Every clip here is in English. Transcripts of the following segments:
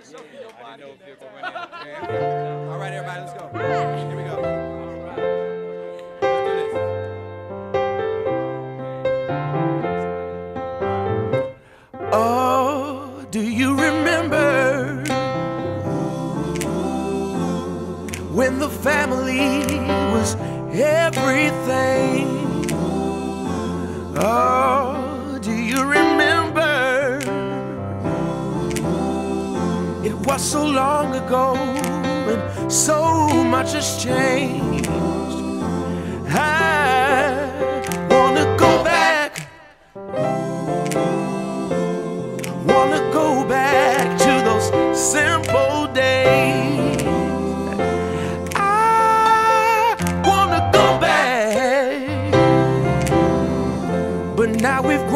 I didn't know if you're going in. All right, everybody, let's go. Here we go. Let's do this. Oh, do you remember when the family was everything? Oh, do you remember? Was so long ago and so much has changed. I wanna go back. Wanna go back to those simple days. I wanna go back. But now we've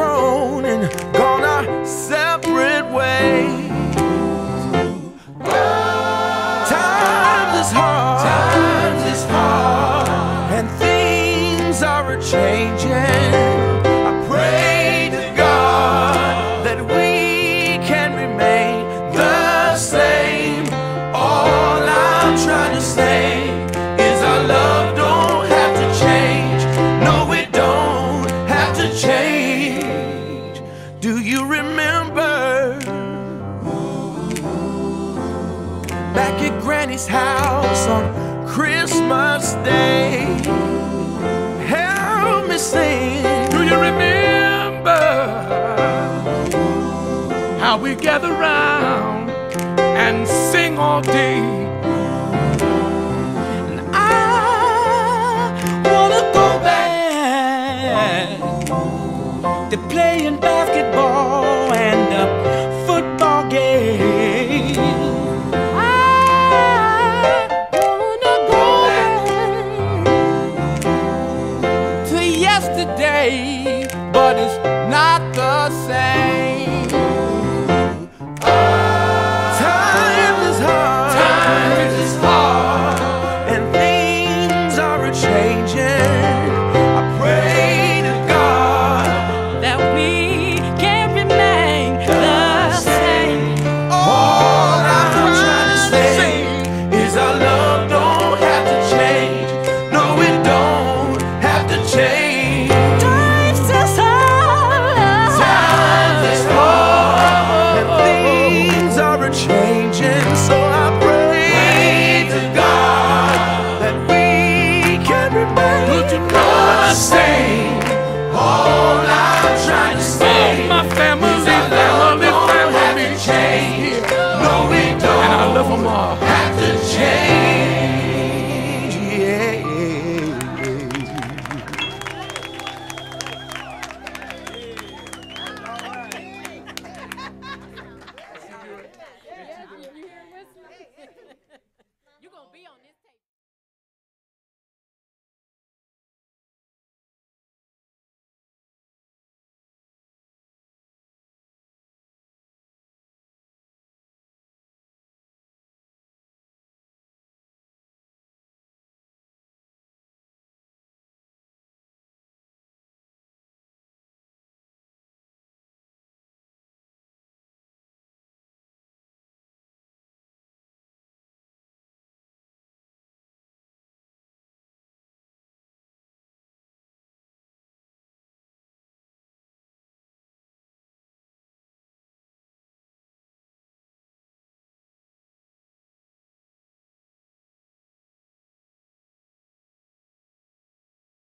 things are changing. I pray to God that we can remain the same. All I'm trying to say is our love don't have to change. No, it don't have to change. Do you remember? back at Granny's house on Christmas Day. How we gather round and sing all day? And I wanna go back to playing basketball and a football game. I wanna go back to yesterday, but it's not the same.